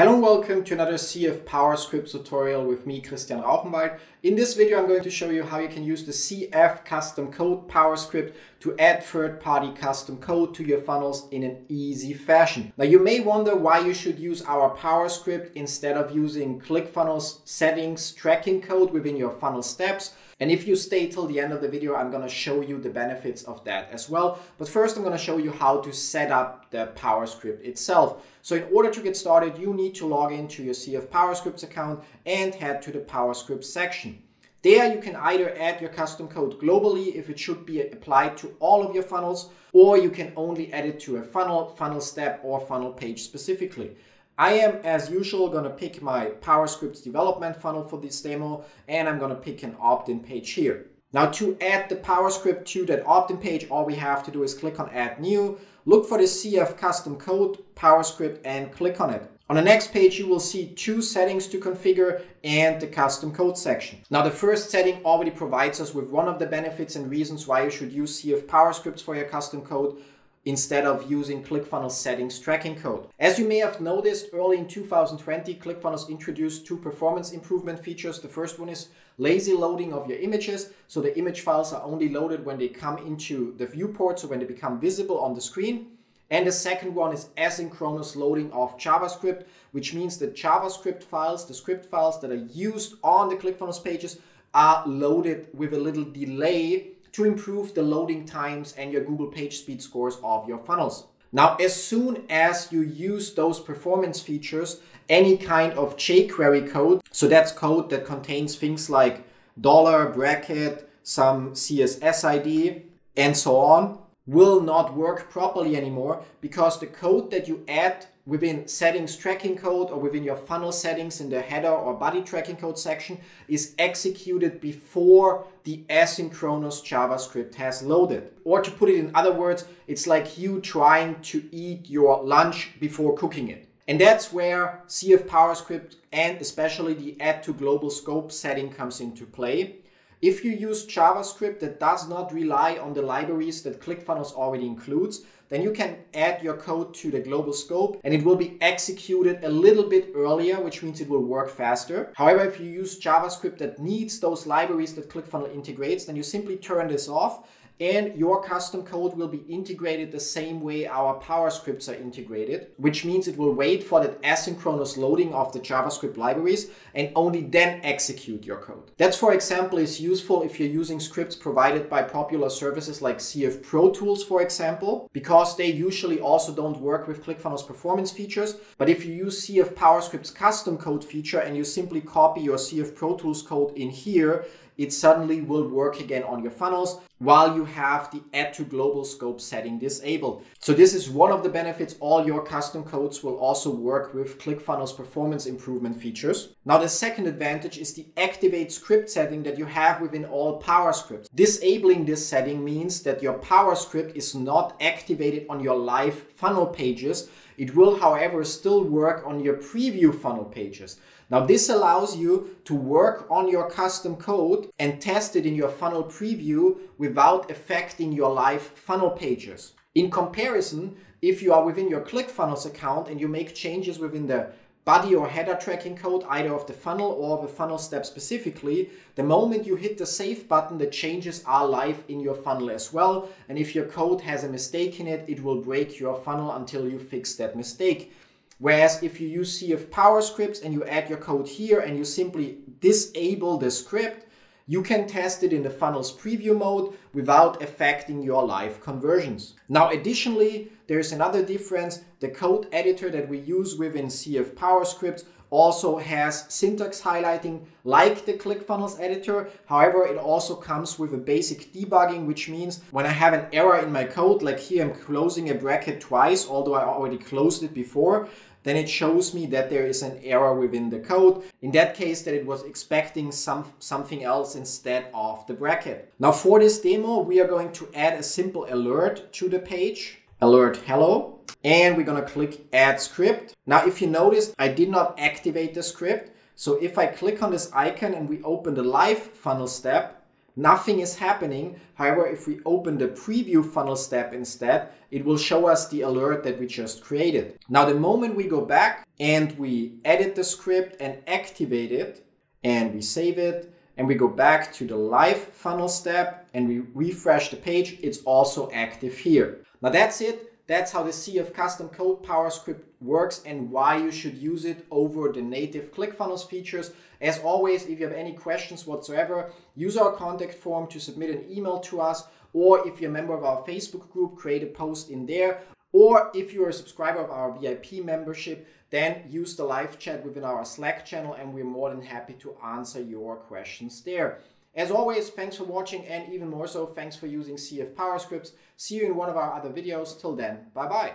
Hello and welcome to another CF PowerScript tutorial with me, Christian Rauchenwald. In this video, I'm going to show you how you can use the CF custom code PowerScript to add third-party custom code to your funnels in an easy fashion. Now, you may wonder why you should use our PowerScript instead of using ClickFunnels settings tracking code within your funnel steps. And if you stay till the end of the video, I'm to show you the benefits of that as well. But first, I'm to show you how to set up the PowerScript itself. So in order to get started, you need to log into your CF PowerScripts account and head to the PowerScript section. There you can either add your custom code globally if it should be applied to all of your funnels, or you can only add it to a funnel, funnel step, or funnel page specifically. I am, as usual, going to pick my PowerScripts development funnel for this demo, and I'm going to pick an opt-in page here. Now to add the PowerScript to that opt-in page, all we have to do is click on Add New, look for the CF custom code, PowerScript, and click on it. On the next page, you will see two settings to configure and the custom code section. Now, the first setting already provides us with one of the benefits and reasons why you should use CF PowerScripts for your custom code, instead of using ClickFunnels settings tracking code. As you may have noticed, early in 2020, ClickFunnels introduced two performance improvement features. The first one is lazy loading of your images. So the image files are only loaded when they come into the viewport, so when they become visible on the screen. And the second one is asynchronous loading of JavaScript, which means that JavaScript files, the script files that are used on the ClickFunnels pages, are loaded with a little delay to improve the loading times and your Google page speed scores of your funnels. Now, as soon as you use those performance features, any kind of jQuery code, so that's code that contains things like dollar, bracket, some CSS ID, and so on, will not work properly anymore because the code that you add within settings tracking code or within your funnel settings in the header or body tracking code section is executed before the asynchronous JavaScript has loaded. Or to put it in other words, it's like you trying to eat your lunch before cooking it. And that's where CF PowerScript and especially the add to global scope setting comes into play. If you use JavaScript that does not rely on the libraries that ClickFunnels already includes, then you can add your code to the global scope and it will be executed a little bit earlier, which means it will work faster. However, if you use JavaScript that needs those libraries that ClickFunnels integrates, then you simply turn this off and your custom code will be integrated the same way our Power Scripts are integrated, which means it will wait for that asynchronous loading of the JavaScript libraries and only then execute your code. That, for example, is useful if you're using scripts provided by popular services like CF Pro Tools, for example, because they usually also don't work with ClickFunnels performance features. But if you use CF PowerScript's custom code feature and you simply copy your CF Pro Tools code in here, it suddenly will work again on your funnels while you have the add to global scope setting disabled. So this is one of the benefits. All your custom codes will also work with ClickFunnels performance improvement features. Now the second advantage is the activate script setting that you have within all Power Scripts. Disabling this setting means that your Power Script is not activated on your live funnel pages. It will, however, still work on your preview funnel pages. Now this allows you to work on your custom code and test it in your funnel preview without affecting your live funnel pages. In comparison, if you are within your ClickFunnels account and you make changes within the body or header tracking code, either of the funnel or the funnel step specifically, the moment you hit the save button, the changes are live in your funnel as well. And if your code has a mistake in it, it will break your funnel until you fix that mistake. Whereas if you use CF Power scripts and you add your code here and you simply disable the script, you can test it in the funnels preview mode without affecting your live conversions. Now, additionally, there's another difference. The code editor that we use within CF PowerScripts also has syntax highlighting like the ClickFunnels editor. However, it also comes with a basic debugging, which means when I have an error in my code, like here I'm closing a bracket twice, although I already closed it before, then it shows me that there is an error within the code. In that case, that it was expecting some, something else instead of the bracket. Now for this demo, we are going to add a simple alert to the page. Alert hello. And we're gonna click add script. Now, if you noticed, I did not activate the script. So if I click on this icon and we open the live funnel step, nothing is happening. However, if we open the preview funnel step instead, it will show us the alert that we just created. Now, the moment we go back and we edit the script and activate it and we save it and we go back to the live funnel step and we refresh the page, it's also active here. Now that's it. That's how the CF Custom Code PowerScript works and why you should use it over the native ClickFunnels features. As always, if you have any questions whatsoever, use our contact form to submit an email to us, or if you're a member of our Facebook group, create a post in there. Or if you're a subscriber of our VIP membership, then use the live chat within our Slack channel and we're more than happy to answer your questions there. As always, thanks for watching and even more so, thanks for using CF PowerScripts. See you in one of our other videos. Till then, bye bye.